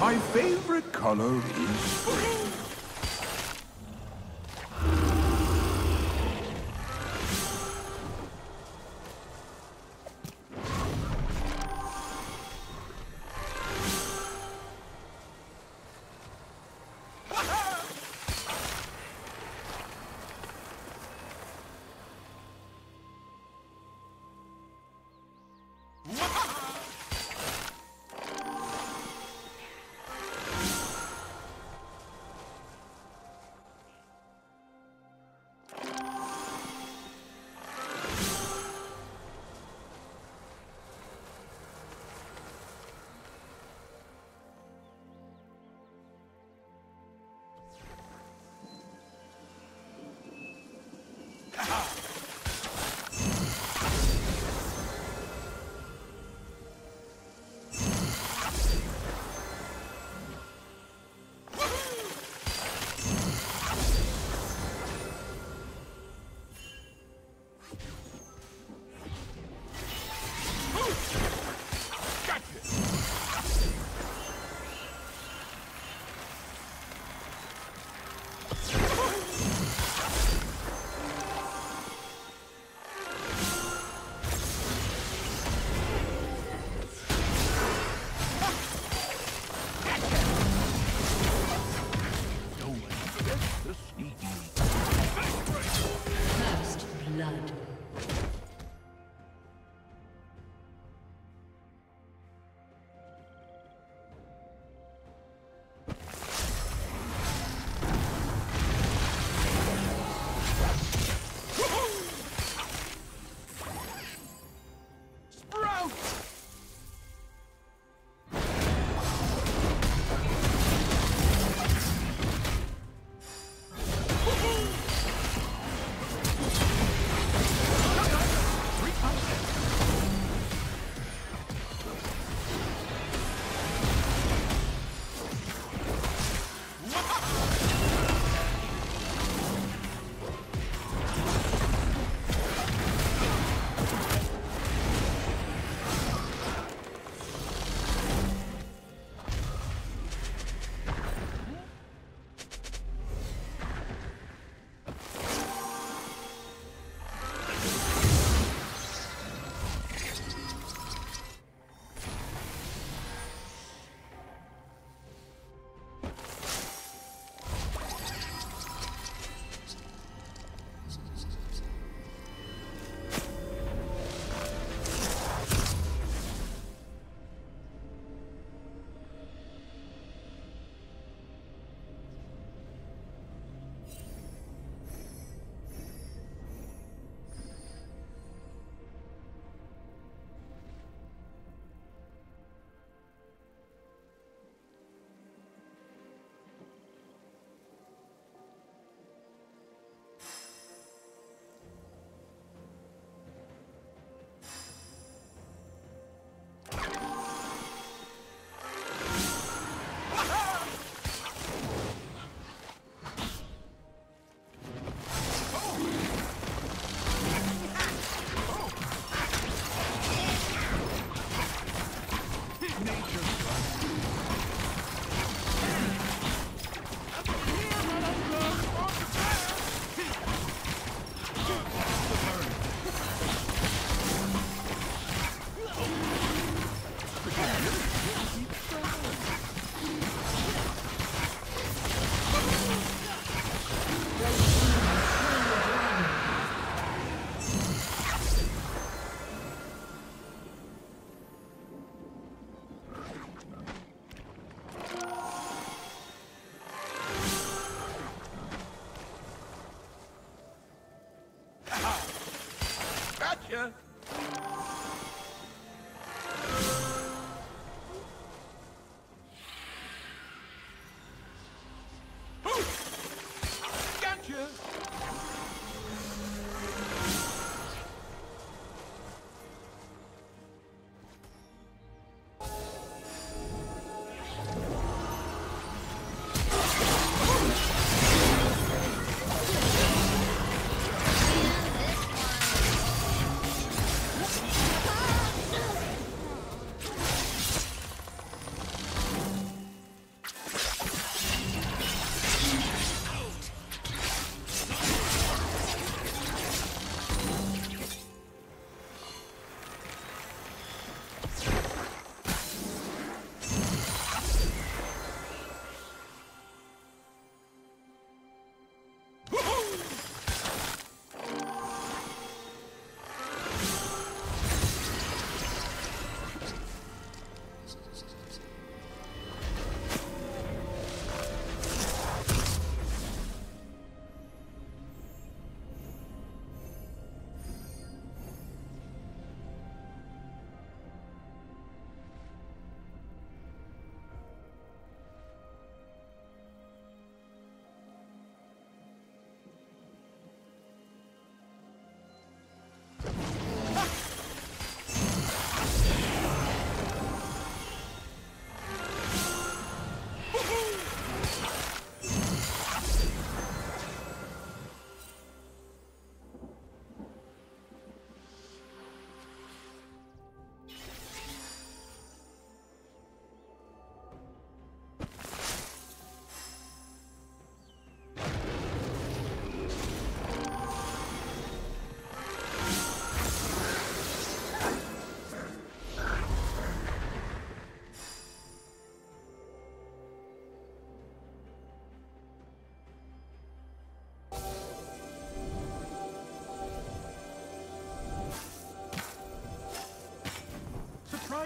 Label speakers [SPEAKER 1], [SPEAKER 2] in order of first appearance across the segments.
[SPEAKER 1] My favorite color is spring.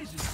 [SPEAKER 2] poison.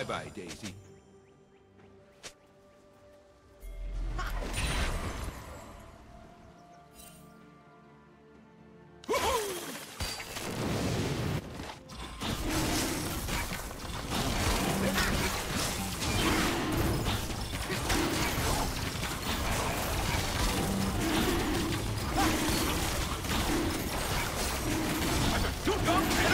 [SPEAKER 2] Bye-bye, Daisy. Don't
[SPEAKER 1] go!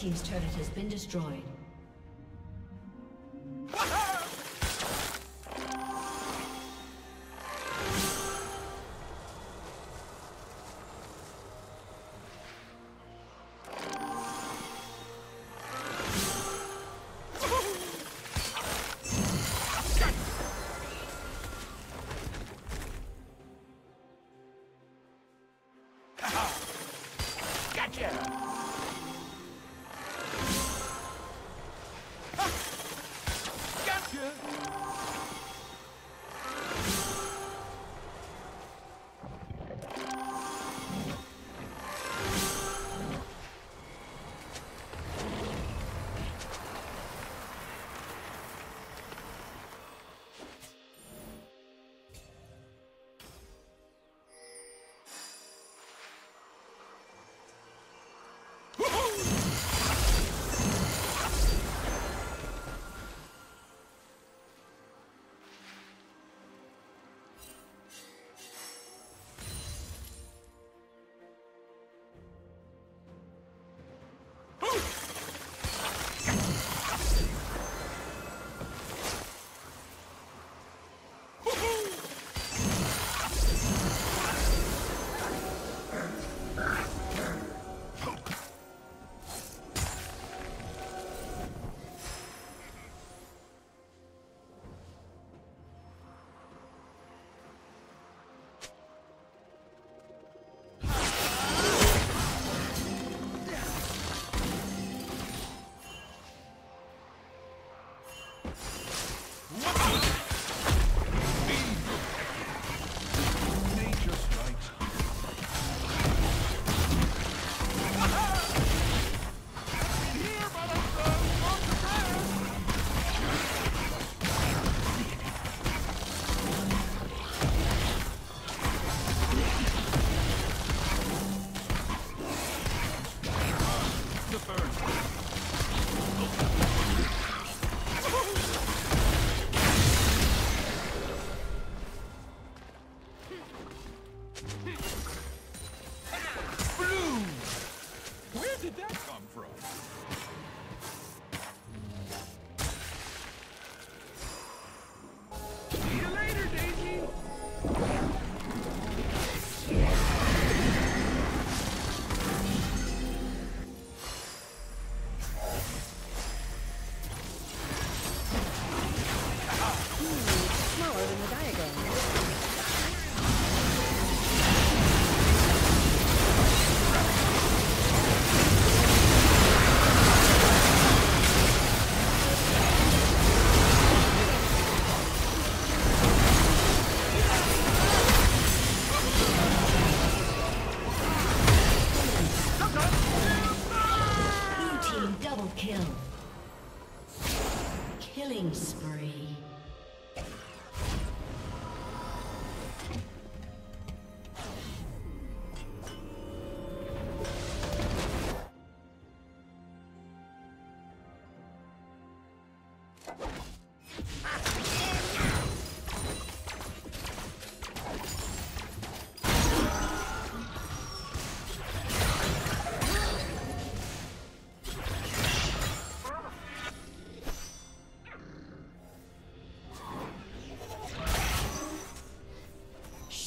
[SPEAKER 1] team's turret has been destroyed.
[SPEAKER 2] Gotcha!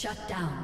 [SPEAKER 1] Shut down.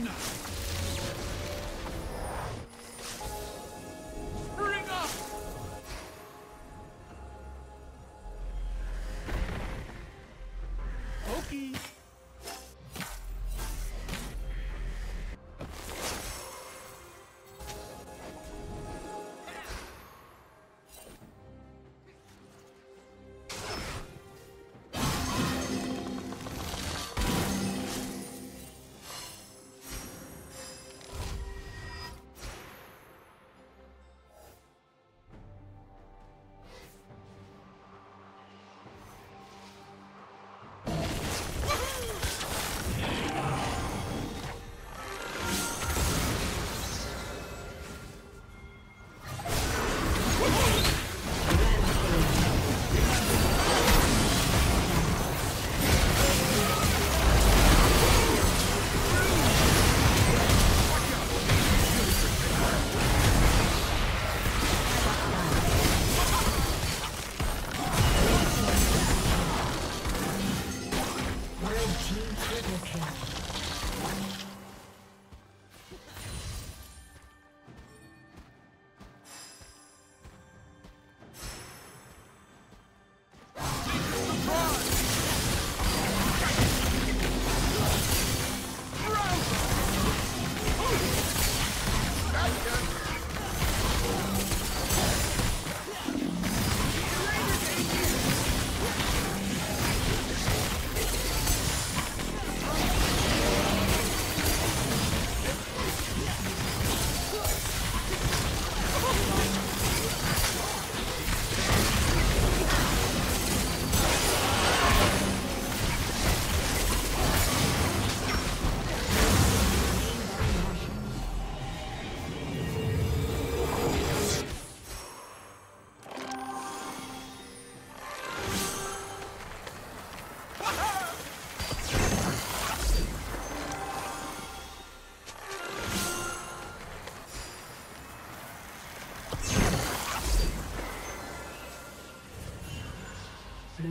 [SPEAKER 1] Spring up!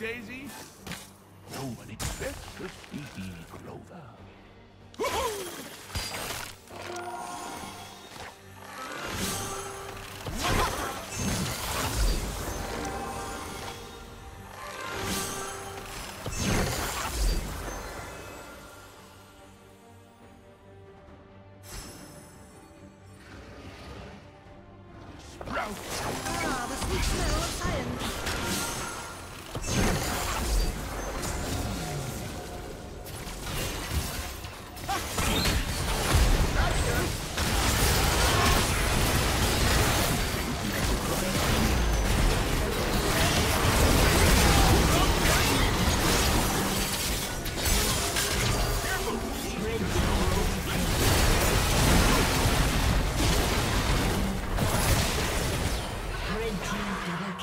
[SPEAKER 1] Daisy. No one expects a sleepy Clover.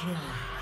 [SPEAKER 3] Double